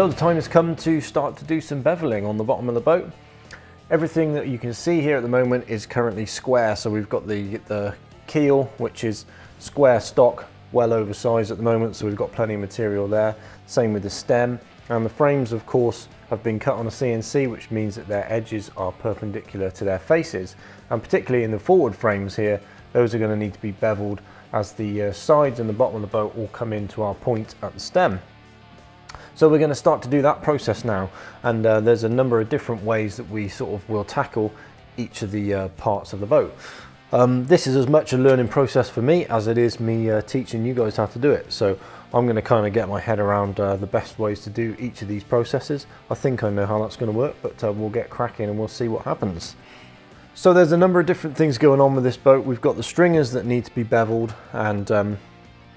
So the time has come to start to do some beveling on the bottom of the boat. Everything that you can see here at the moment is currently square. So we've got the, the keel, which is square stock, well oversized at the moment. So we've got plenty of material there. Same with the stem. And the frames, of course, have been cut on a CNC, which means that their edges are perpendicular to their faces. And particularly in the forward frames here, those are going to need to be beveled as the uh, sides and the bottom of the boat all come into our point at the stem. So we're going to start to do that process now and uh, there's a number of different ways that we sort of will tackle each of the uh, parts of the boat. Um, this is as much a learning process for me as it is me uh, teaching you guys how to do it. So I'm going to kind of get my head around uh, the best ways to do each of these processes. I think I know how that's going to work, but uh, we'll get cracking and we'll see what happens. So there's a number of different things going on with this boat. We've got the stringers that need to be beveled and um,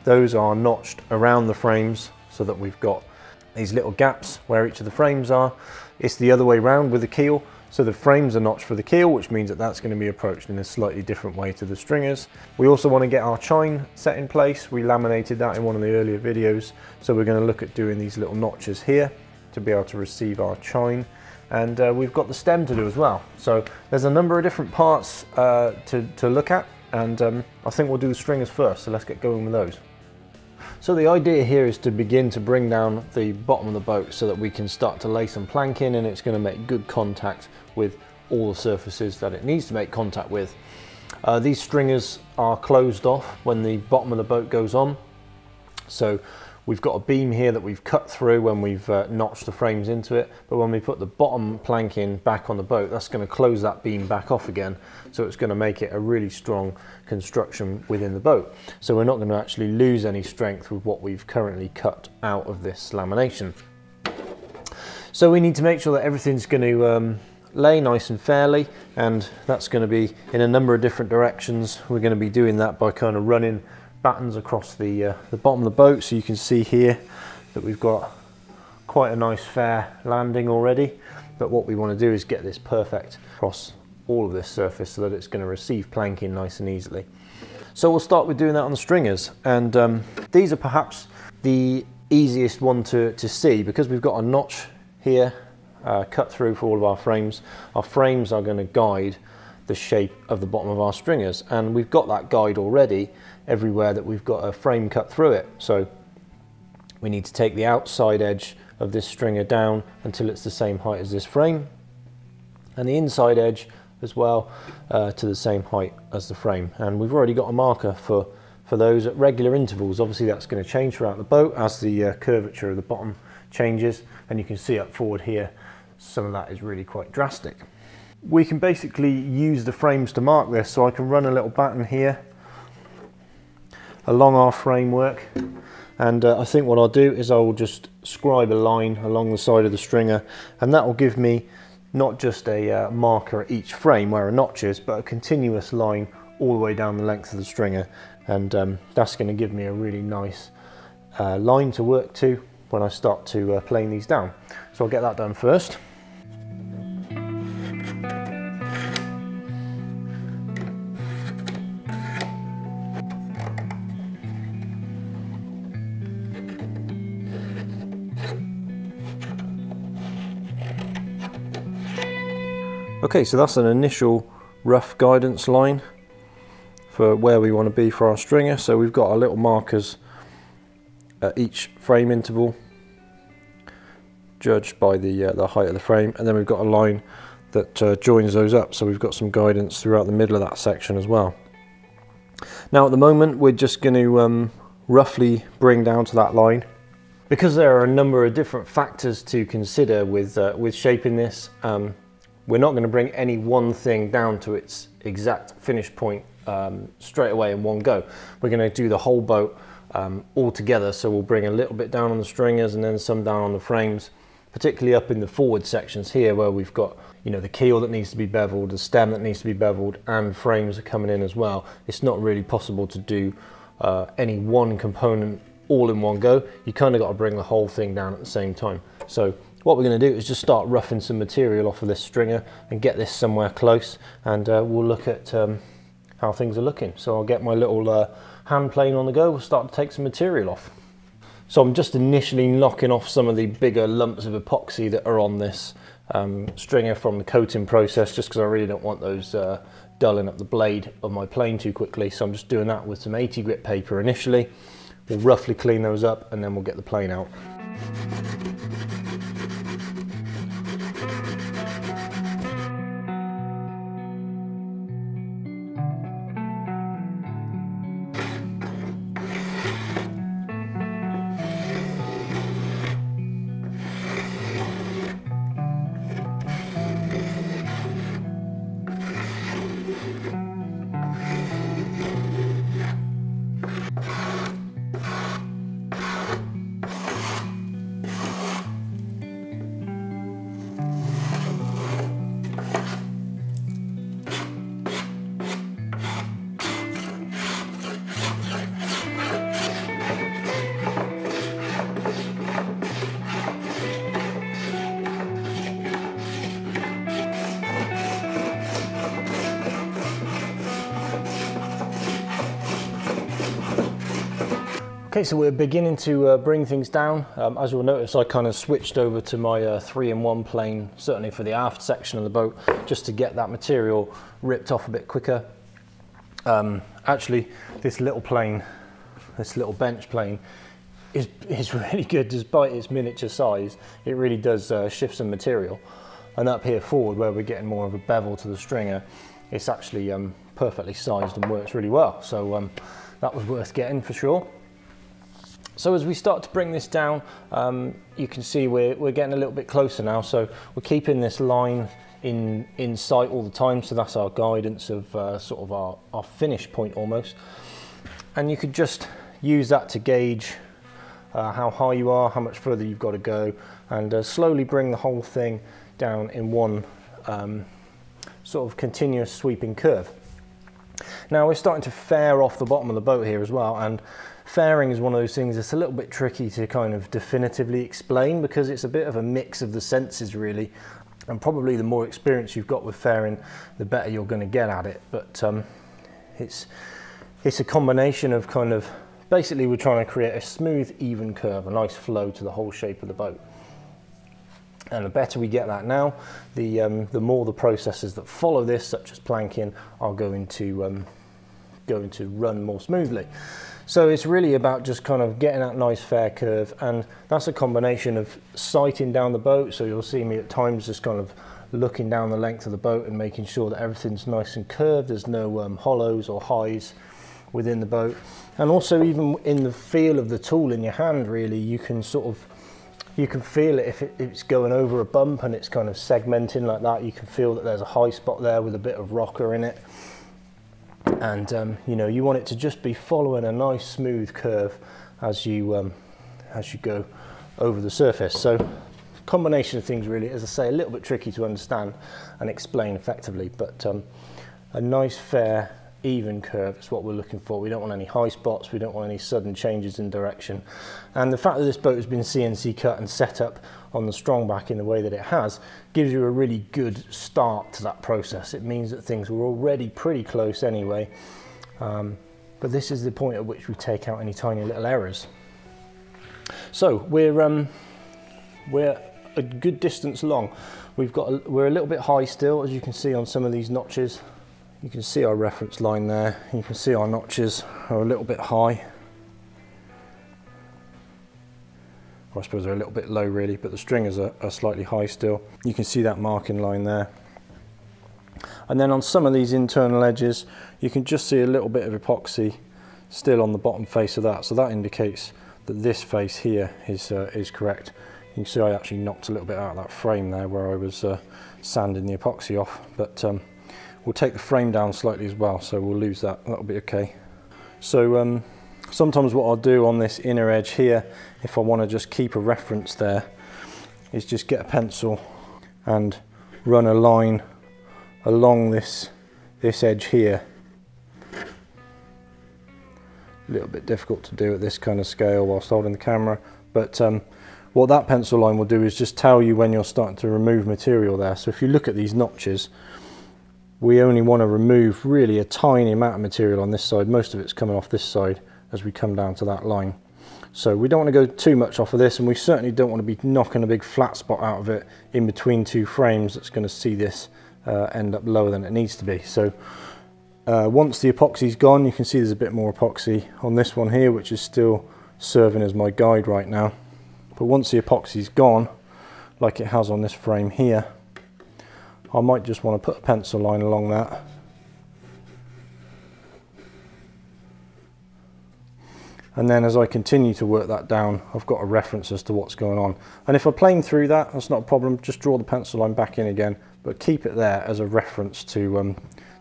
those are notched around the frames so that we've got these little gaps where each of the frames are. It's the other way around with the keel. So the frames are notched for the keel, which means that that's going to be approached in a slightly different way to the stringers. We also want to get our chine set in place. We laminated that in one of the earlier videos. So we're going to look at doing these little notches here to be able to receive our chine. And uh, we've got the stem to do as well. So there's a number of different parts uh, to, to look at. And um, I think we'll do the stringers first. So let's get going with those. So the idea here is to begin to bring down the bottom of the boat so that we can start to lay some plank in and it's going to make good contact with all the surfaces that it needs to make contact with. Uh, these stringers are closed off when the bottom of the boat goes on. So We've got a beam here that we've cut through when we've uh, notched the frames into it, but when we put the bottom plank in back on the boat, that's going to close that beam back off again. So it's going to make it a really strong construction within the boat. So we're not going to actually lose any strength with what we've currently cut out of this lamination. So we need to make sure that everything's going to um, lay nice and fairly and that's going to be in a number of different directions. We're going to be doing that by kind of running battens across the, uh, the bottom of the boat so you can see here that we've got quite a nice fair landing already but what we want to do is get this perfect across all of this surface so that it's going to receive planking nice and easily. So we'll start with doing that on the stringers and um, these are perhaps the easiest one to, to see because we've got a notch here uh, cut through for all of our frames. Our frames are going to guide the shape of the bottom of our stringers and we've got that guide already everywhere that we've got a frame cut through it. So we need to take the outside edge of this stringer down until it's the same height as this frame and the inside edge as well uh, to the same height as the frame. And we've already got a marker for for those at regular intervals. Obviously that's going to change throughout the boat as the uh, curvature of the bottom changes and you can see up forward here some of that is really quite drastic. We can basically use the frames to mark this so I can run a little batten here along our framework and uh, I think what I'll do is I will just scribe a line along the side of the stringer and that will give me not just a uh, marker at each frame where a notch is but a continuous line all the way down the length of the stringer and um, that's going to give me a really nice uh, line to work to when I start to uh, plane these down. So I'll get that done first. Okay, so that's an initial rough guidance line for where we want to be for our stringer. So we've got our little markers at each frame interval judged by the, uh, the height of the frame and then we've got a line that uh, joins those up so we've got some guidance throughout the middle of that section as well. Now at the moment we're just going to um, roughly bring down to that line because there are a number of different factors to consider with, uh, with shaping this um, we're not going to bring any one thing down to its exact finish point um, straight away in one go. We're going to do the whole boat um, all together. So we'll bring a little bit down on the stringers and then some down on the frames, particularly up in the forward sections here where we've got you know the keel that needs to be beveled, the stem that needs to be beveled, and frames are coming in as well. It's not really possible to do uh, any one component all in one go. You kind of got to bring the whole thing down at the same time. So what we're going to do is just start roughing some material off of this stringer and get this somewhere close and uh, we'll look at um, how things are looking. So I'll get my little uh, hand plane on the go, we'll start to take some material off. So I'm just initially knocking off some of the bigger lumps of epoxy that are on this um, stringer from the coating process just because I really don't want those uh, dulling up the blade of my plane too quickly. So I'm just doing that with some 80 grit paper initially. We'll roughly clean those up and then we'll get the plane out. Okay, so we're beginning to uh, bring things down. Um, as you'll notice, I kind of switched over to my uh, three-in-one plane, certainly for the aft section of the boat, just to get that material ripped off a bit quicker. Um, actually, this little plane, this little bench plane, is, is really good despite its miniature size. It really does uh, shift some material. And up here forward, where we're getting more of a bevel to the stringer, it's actually um, perfectly sized and works really well. So um, that was worth getting for sure. So as we start to bring this down, um, you can see we're, we're getting a little bit closer now. So we're keeping this line in, in sight all the time. So that's our guidance of uh, sort of our, our finish point almost. And you could just use that to gauge uh, how high you are, how much further you've got to go, and uh, slowly bring the whole thing down in one um, sort of continuous sweeping curve. Now we're starting to fair off the bottom of the boat here as well, and Fairing is one of those things that's a little bit tricky to kind of definitively explain because it's a bit of a mix of the senses really. And probably the more experience you've got with fairing the better you're going to get at it. But um, it's it's a combination of kind of basically we're trying to create a smooth even curve a nice flow to the whole shape of the boat. And the better we get that now the um, the more the processes that follow this such as planking are going to um, going to run more smoothly so it's really about just kind of getting that nice fair curve and that's a combination of sighting down the boat. So you'll see me at times just kind of looking down the length of the boat and making sure that everything's nice and curved. There's no um, hollows or highs within the boat. And also even in the feel of the tool in your hand, really, you can sort of, you can feel it if, it it's going over a bump and it's kind of segmenting like that. You can feel that there's a high spot there with a bit of rocker in it and um, you know you want it to just be following a nice smooth curve as you um, as you go over the surface. So combination of things really. As I say a little bit tricky to understand and explain effectively but um, a nice fair even curve is what we're looking for. We don't want any high spots. We don't want any sudden changes in direction. And the fact that this boat has been CNC cut and set up on the strong back in the way that it has gives you a really good start to that process. It means that things were already pretty close anyway. Um, but this is the point at which we take out any tiny little errors. So we're, um, we're a good distance long. We've got a, we're a little bit high still, as you can see on some of these notches. You can see our reference line there. You can see our notches are a little bit high. I suppose they're a little bit low really, but the stringers are, are slightly high still. You can see that marking line there. And then on some of these internal edges, you can just see a little bit of epoxy still on the bottom face of that. So that indicates that this face here is, uh, is correct. You can see I actually knocked a little bit out of that frame there where I was uh, sanding the epoxy off. But um, We'll take the frame down slightly as well, so we'll lose that. That'll be okay. So um, sometimes what I'll do on this inner edge here, if I want to just keep a reference there, is just get a pencil and run a line along this, this edge here. A little bit difficult to do at this kind of scale whilst holding the camera, but um, what that pencil line will do is just tell you when you're starting to remove material there. So if you look at these notches, we only want to remove really a tiny amount of material on this side. Most of it's coming off this side as we come down to that line. So we don't want to go too much off of this and we certainly don't want to be knocking a big flat spot out of it in between two frames that's going to see this uh, end up lower than it needs to be. So uh, once the epoxy's gone, you can see there's a bit more epoxy on this one here, which is still serving as my guide right now. But once the epoxy's gone, like it has on this frame here, I might just want to put a pencil line along that and then as I continue to work that down I've got a reference as to what's going on. And if I plane through that that's not a problem. Just draw the pencil line back in again but keep it there as a reference to um,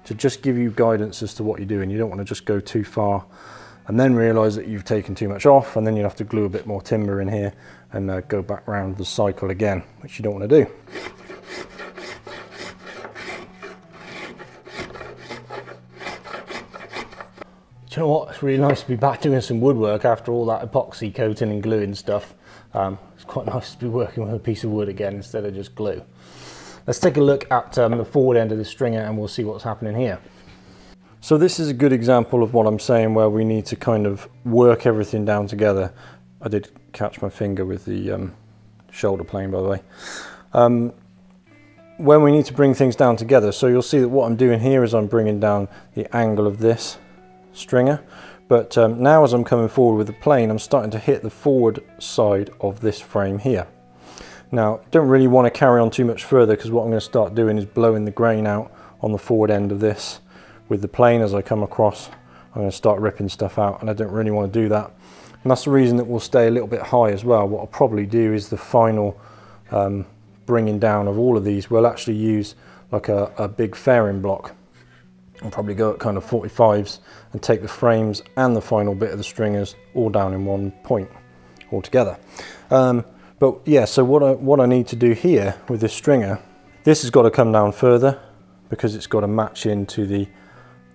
to just give you guidance as to what you're doing. You don't want to just go too far and then realize that you've taken too much off and then you'll have to glue a bit more timber in here and uh, go back around the cycle again which you don't want to do Do you know what? It's really nice to be back doing some woodwork after all that epoxy coating and gluing stuff. Um, it's quite nice to be working with a piece of wood again instead of just glue. Let's take a look at um, the forward end of the stringer and we'll see what's happening here. So this is a good example of what I'm saying where we need to kind of work everything down together. I did catch my finger with the um, shoulder plane by the way. Um, when we need to bring things down together, so you'll see that what I'm doing here is I'm bringing down the angle of this stringer. But um, now as I'm coming forward with the plane, I'm starting to hit the forward side of this frame here. Now, don't really want to carry on too much further because what I'm going to start doing is blowing the grain out on the forward end of this with the plane as I come across. I'm going to start ripping stuff out and I don't really want to do that. And that's the reason that we'll stay a little bit high as well. What I'll probably do is the final um, bringing down of all of these, we'll actually use like a, a big fairing block I'll probably go at kind of 45s and take the frames and the final bit of the stringers all down in one point altogether. Um, but yeah, so what I, what I need to do here with this stringer, this has got to come down further because it's got to match into the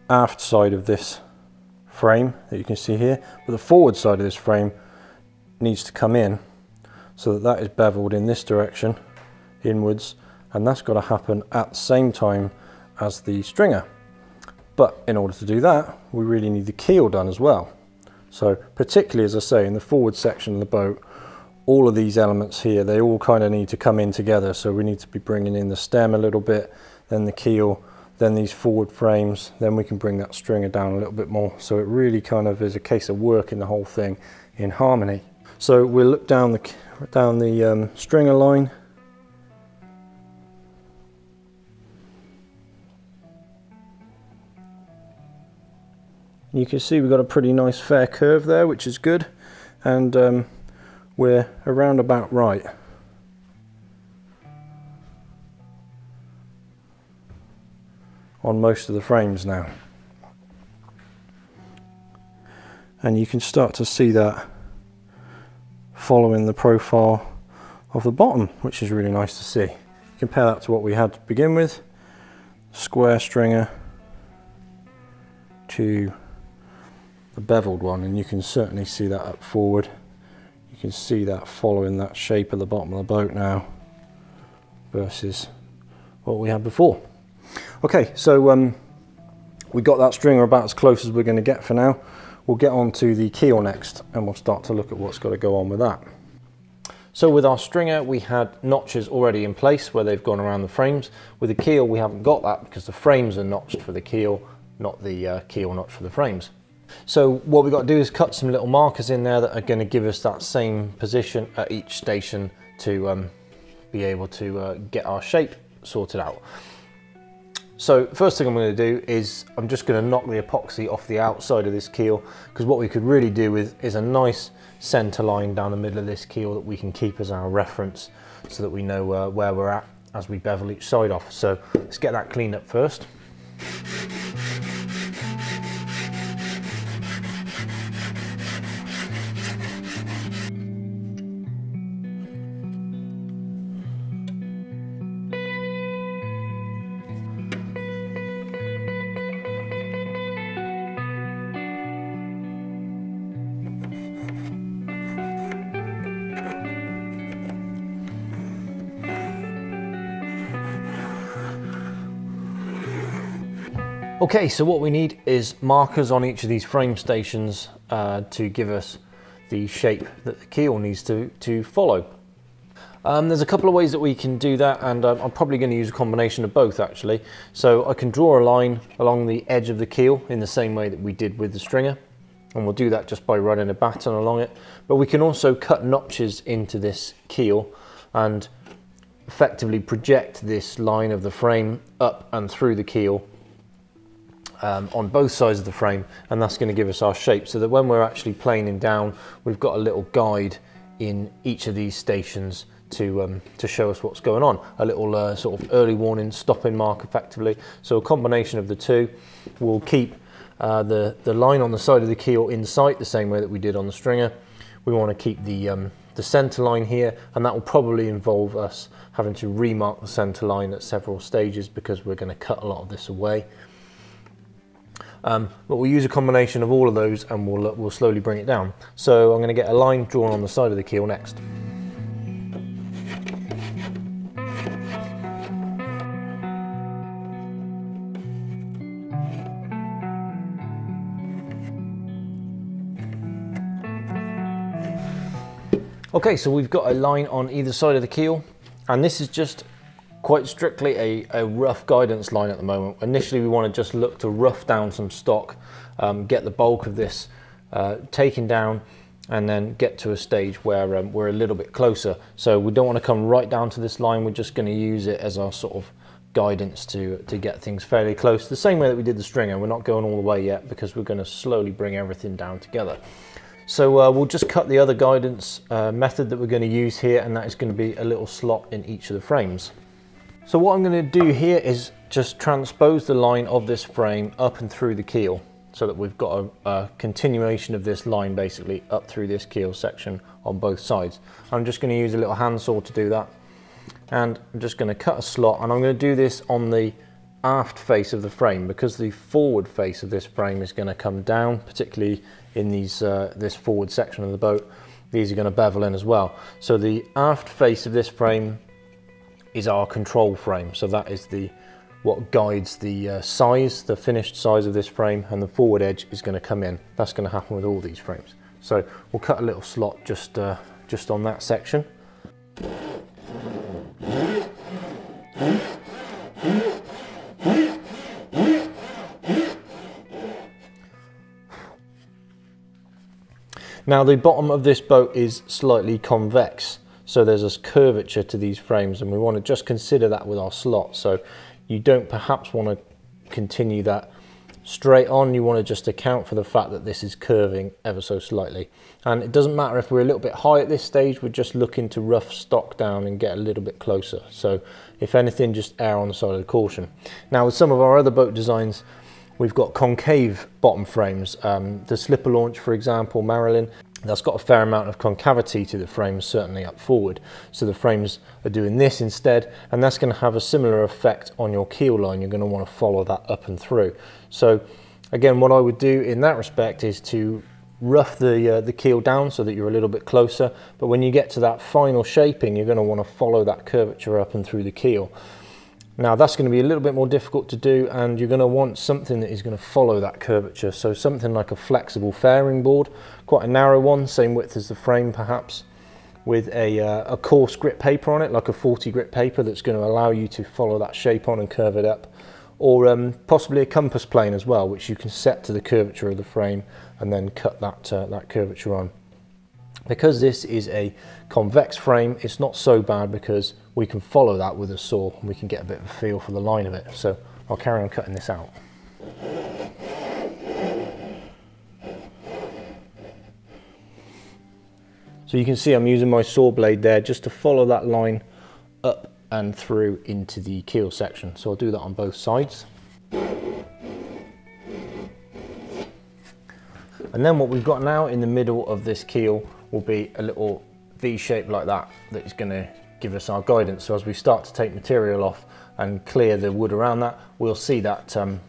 aft side of this frame that you can see here. But the forward side of this frame needs to come in so that that is beveled in this direction inwards and that's got to happen at the same time as the stringer. But in order to do that, we really need the keel done as well. So particularly, as I say, in the forward section of the boat, all of these elements here, they all kind of need to come in together. So we need to be bringing in the stem a little bit, then the keel, then these forward frames, then we can bring that stringer down a little bit more. So it really kind of is a case of working the whole thing in harmony. So we'll look down the, down the um, stringer line You can see we've got a pretty nice fair curve there, which is good. And um, we're around about right. on most of the frames now. And you can start to see that following the profile of the bottom, which is really nice to see. Compare that to what we had to begin with. Square stringer to the beveled one and you can certainly see that up forward you can see that following that shape of the bottom of the boat now versus what we had before okay so um, we got that stringer about as close as we're going to get for now we'll get on to the keel next and we'll start to look at what's got to go on with that so with our stringer, we had notches already in place where they've gone around the frames. With the keel, we haven't got that because the frames are notched for the keel, not the uh, keel notch for the frames. So what we've got to do is cut some little markers in there that are going to give us that same position at each station to um, be able to uh, get our shape sorted out. So first thing I'm going to do is I'm just going to knock the epoxy off the outside of this keel because what we could really do with is a nice center line down the middle of this keel that we can keep as our reference so that we know uh, where we're at as we bevel each side off. So let's get that cleaned up first. Okay, so what we need is markers on each of these frame stations uh, to give us the shape that the keel needs to, to follow. Um, there's a couple of ways that we can do that and um, I'm probably going to use a combination of both actually. So I can draw a line along the edge of the keel in the same way that we did with the stringer and we'll do that just by running a batten along it. But we can also cut notches into this keel and effectively project this line of the frame up and through the keel um, on both sides of the frame and that's going to give us our shape so that when we're actually planing down we've got a little guide in each of these stations to um, to show us what's going on. A little uh, sort of early warning stopping mark effectively. So a combination of the two will keep uh, the the line on the side of the keel in sight the same way that we did on the stringer. We want to keep the um, the center line here and that will probably involve us having to remark the center line at several stages because we're going to cut a lot of this away um, but we'll use a combination of all of those and we'll, we'll slowly bring it down. So I'm going to get a line drawn on the side of the keel next. Okay, so we've got a line on either side of the keel and this is just quite strictly a, a, rough guidance line at the moment. Initially, we want to just look to rough down some stock, um, get the bulk of this uh, taken down, and then get to a stage where um, we're a little bit closer. So we don't want to come right down to this line. We're just going to use it as our sort of guidance to, to get things fairly close. The same way that we did the stringer. We're not going all the way yet because we're going to slowly bring everything down together. So uh, we'll just cut the other guidance uh, method that we're going to use here and that is going to be a little slot in each of the frames. So what I'm going to do here is just transpose the line of this frame up and through the keel so that we've got a, a, continuation of this line basically up through this keel section on both sides. I'm just going to use a little handsaw to do that. And I'm just going to cut a slot and I'm going to do this on the aft face of the frame because the forward face of this frame is going to come down particularly in these uh, this forward section of the boat. These are going to bevel in as well. So the aft face of this frame is our control frame. So that is the what guides the uh, size, the finished size of this frame, and the forward edge is going to come in. That's going to happen with all these frames. So we'll cut a little slot just, uh, just on that section. Now the bottom of this boat is slightly convex. So there's this curvature to these frames and we want to just consider that with our slot. So you don't perhaps want to continue that straight on. You want to just account for the fact that this is curving ever so slightly. And it doesn't matter if we're a little bit high at this stage, we're just looking to rough stock down and get a little bit closer. So if anything, just err on the side of caution. Now with some of our other boat designs, We've got concave bottom frames. Um, the slipper launch, for example, Marilyn, that's got a fair amount of concavity to the frames, certainly up forward. So the frames are doing this instead, and that's going to have a similar effect on your keel line. You're going to want to follow that up and through. So again, what I would do in that respect is to rough the, uh, the keel down so that you're a little bit closer. But when you get to that final shaping, you're going to want to follow that curvature up and through the keel. Now that's going to be a little bit more difficult to do and you're going to want something that is going to follow that curvature. So something like a flexible fairing board, quite a narrow one, same width as the frame perhaps, with a, uh, a coarse grit paper on it, like a 40 grit paper that's going to allow you to follow that shape on and curve it up. Or um, possibly a compass plane as well, which you can set to the curvature of the frame and then cut that, uh, that curvature on. Because this is a convex frame, it's not so bad because we can follow that with a saw and we can get a bit of a feel for the line of it. So I'll carry on cutting this out. So you can see I'm using my saw blade there just to follow that line up and through into the keel section. So I'll do that on both sides. And then what we've got now in the middle of this keel will be a little V shape like that that is going to give us our guidance. So as we start to take material off and clear the wood around that, we'll see that, um,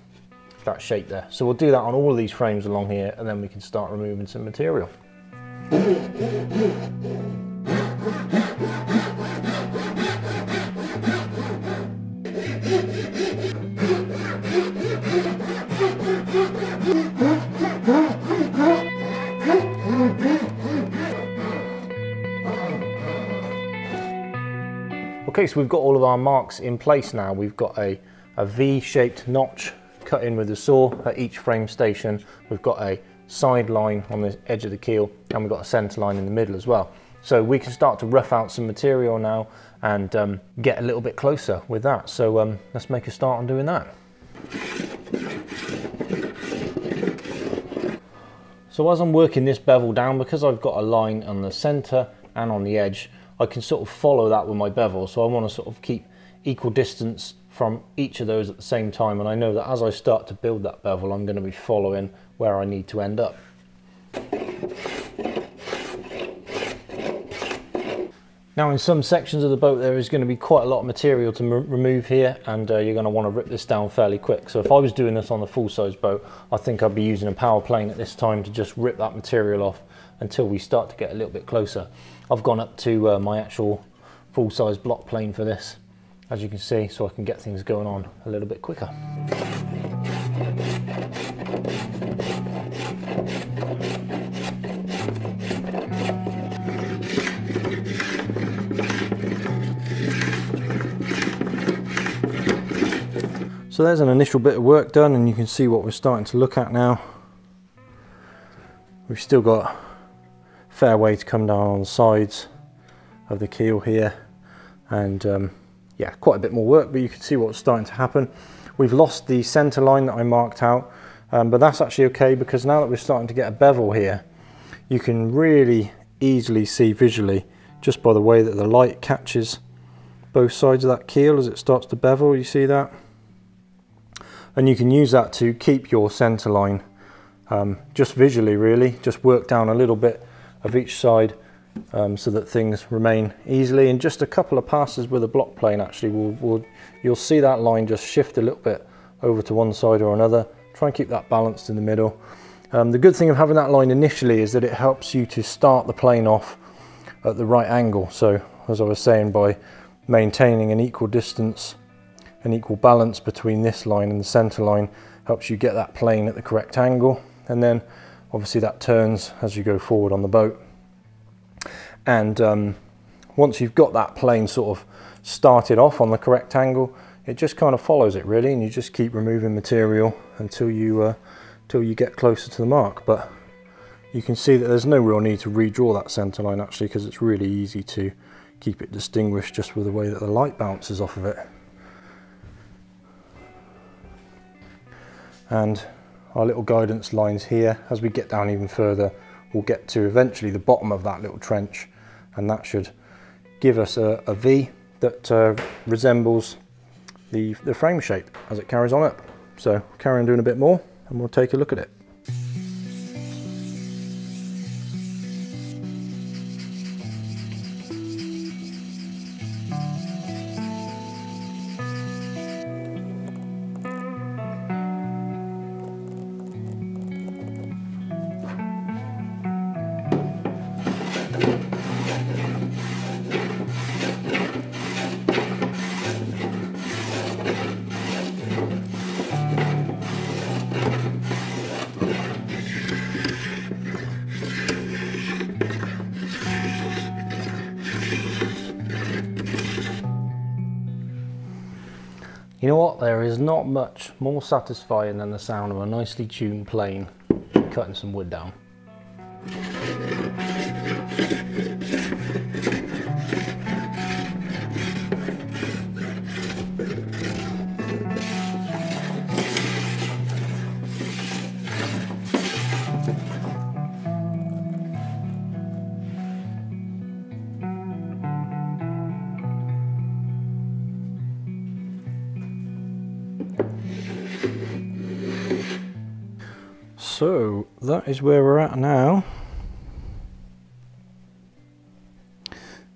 that shape there. So we'll do that on all of these frames along here and then we can start removing some material. Okay, so we've got all of our marks in place now. We've got a, a V-shaped notch cut in with the saw at each frame station. We've got a side line on the edge of the keel and we've got a center line in the middle as well. So we can start to rough out some material now and um, get a little bit closer with that. So um, let's make a start on doing that. So as I'm working this bevel down, because I've got a line on the center and on the edge, I can sort of follow that with my bevel. So I want to sort of keep equal distance from each of those at the same time. And I know that as I start to build that bevel, I'm going to be following where I need to end up. Now in some sections of the boat there is going to be quite a lot of material to remove here and uh, you're going to want to rip this down fairly quick. So if I was doing this on the full size boat I think I'd be using a power plane at this time to just rip that material off until we start to get a little bit closer. I've gone up to uh, my actual full size block plane for this as you can see so I can get things going on a little bit quicker. So there's an initial bit of work done and you can see what we're starting to look at now. We've still got a fair way to come down on the sides of the keel here. And um, yeah quite a bit more work but you can see what's starting to happen. We've lost the center line that I marked out um, but that's actually okay because now that we're starting to get a bevel here you can really easily see visually just by the way that the light catches both sides of that keel as it starts to bevel. You see that? And you can use that to keep your center line um, just visually really just work down a little bit of each side um, so that things remain easily. And just a couple of passes with a block plane actually will, will you'll see that line just shift a little bit over to one side or another. Try and keep that balanced in the middle. Um, the good thing of having that line initially is that it helps you to start the plane off at the right angle. So as I was saying by maintaining an equal distance an equal balance between this line and the center line helps you get that plane at the correct angle. And then obviously that turns as you go forward on the boat. And um, once you've got that plane sort of started off on the correct angle it just kind of follows it really and you just keep removing material until you uh, until you get closer to the mark. But you can see that there's no real need to redraw that center line actually because it's really easy to keep it distinguished just with the way that the light bounces off of it. And our little guidance lines here as we get down even further we'll get to eventually the bottom of that little trench and that should give us a, a V that uh, resembles the, the frame shape as it carries on up. So carry on doing a bit more and we'll take a look at it. More satisfying than the sound of a nicely tuned plane cutting some wood down. So that is where we're at now.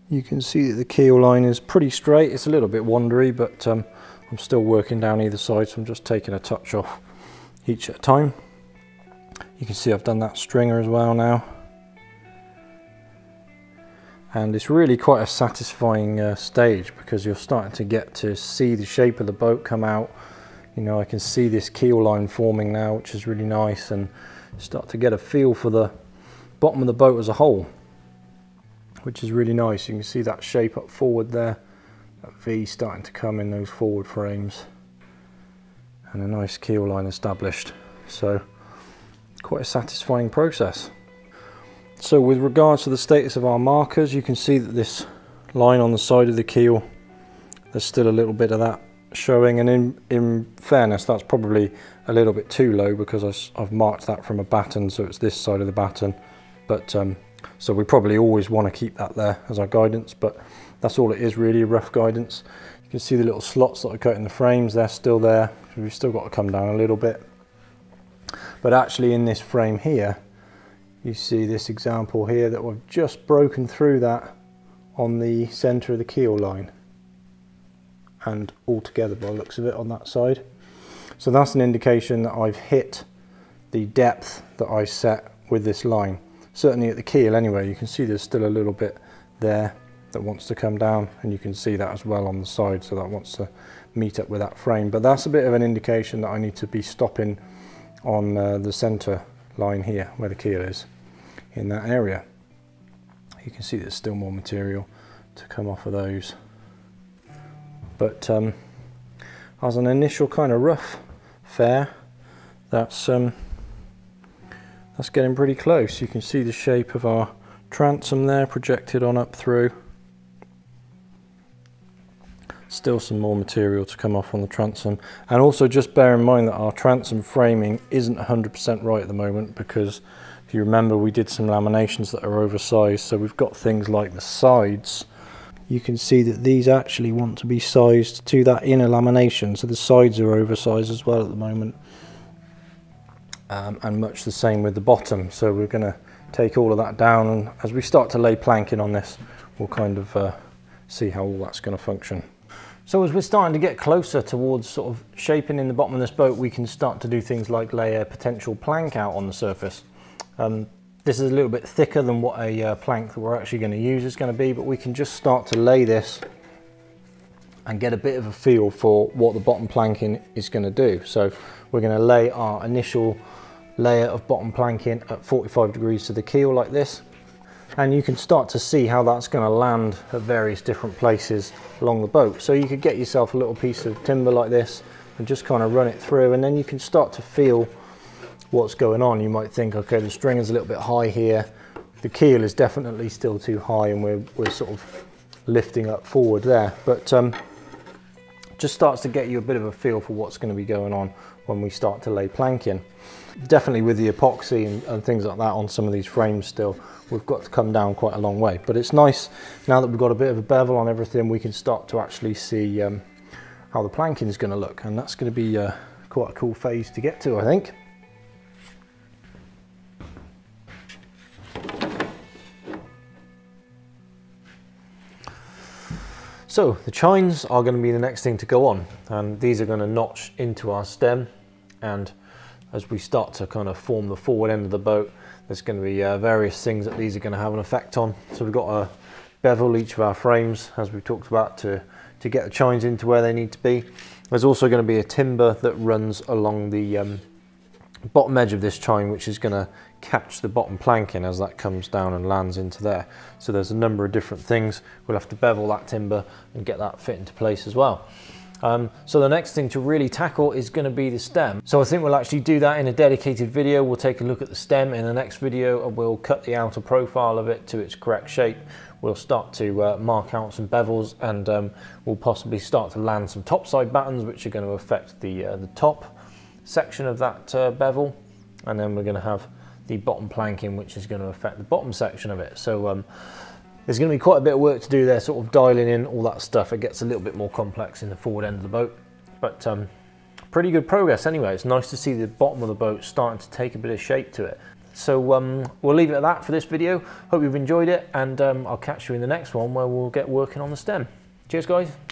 You can see that the keel line is pretty straight. It's a little bit wandery, but um, I'm still working down either side, so I'm just taking a touch off each at a time. You can see I've done that stringer as well now. And it's really quite a satisfying uh, stage because you're starting to get to see the shape of the boat come out you know I can see this keel line forming now which is really nice and start to get a feel for the bottom of the boat as a whole which is really nice you can see that shape up forward there That V starting to come in those forward frames and a nice keel line established. So quite a satisfying process. So with regards to the status of our markers, you can see that this line on the side of the keel, there's still a little bit of that showing and in, in fairness that's probably a little bit too low because I've marked that from a batten so it's this side of the batten but um, so we probably always want to keep that there as our guidance but that's all it is really rough guidance. You can see the little slots that I cut in the frames they're still there. We've still got to come down a little bit. But actually in this frame here you see this example here that we've just broken through that on the center of the keel line and all together by looks of it on that side. So that's an indication that I've hit the depth that I set with this line. Certainly at the keel anyway, you can see there's still a little bit there that wants to come down and you can see that as well on the side so that wants to meet up with that frame but that's a bit of an indication that I need to be stopping on uh, the center line here where the keel is in that area you can see there's still more material to come off of those but um, as an initial kind of rough fair, that's um, that's getting pretty close. You can see the shape of our transom there projected on up through. Still some more material to come off on the transom. And also just bear in mind that our transom framing isn't 100% right at the moment because if you remember we did some laminations that are oversized. So we've got things like the sides you can see that these actually want to be sized to that inner lamination so the sides are oversized as well at the moment um, and much the same with the bottom so we're going to take all of that down and as we start to lay planking on this we'll kind of uh, see how all that's going to function. So as we're starting to get closer towards sort of shaping in the bottom of this boat we can start to do things like lay a potential plank out on the surface. Um, this is a little bit thicker than what a uh, plank that we're actually going to use is going to be, but we can just start to lay this and get a bit of a feel for what the bottom planking is going to do. So we're going to lay our initial layer of bottom planking at 45 degrees to the keel like this. And you can start to see how that's going to land at various different places along the boat. So you could get yourself a little piece of timber like this and just kind of run it through and then you can start to feel what's going on. You might think, okay, the string is a little bit high here. The keel is definitely still too high and we're, we're sort of lifting up forward there. But um, just starts to get you a bit of a feel for what's going to be going on when we start to lay planking. Definitely with the epoxy and, and, things like that on some of these frames still, we've got to come down quite a long way. But it's nice now that we've got a bit of a bevel on everything, we can start to actually see um, how the planking is going to look. And that's going to be uh, quite a cool phase to get to, I think. So the chines are going to be the next thing to go on and these are going to notch into our stem and as we start to kind of form the forward end of the boat there's going to be uh, various things that these are going to have an effect on. So we've got a bevel each of our frames as we've talked about to, to get the chines into where they need to be. There's also going to be a timber that runs along the um, bottom edge of this chine which is going to catch the bottom planking as that comes down and lands into there. So there's a number of different things. We'll have to bevel that timber and get that fit into place as well. Um, so the next thing to really tackle is going to be the stem. So I think we'll actually do that in a dedicated video. We'll take a look at the stem in the next video and we'll cut the outer profile of it to its correct shape. We'll start to uh, mark out some bevels and um, we'll possibly start to land some topside battens which are going to affect the, uh, the top section of that uh, bevel. And then we're going to have the bottom planking, which is going to affect the bottom section of it. So um, there's going to be quite a bit of work to do there, sort of dialing in all that stuff. It gets a little bit more complex in the forward end of the boat, but um, pretty good progress anyway. It's nice to see the bottom of the boat starting to take a bit of shape to it. So um, we'll leave it at that for this video. Hope you've enjoyed it, and um, I'll catch you in the next one where we'll get working on the stem. Cheers, guys.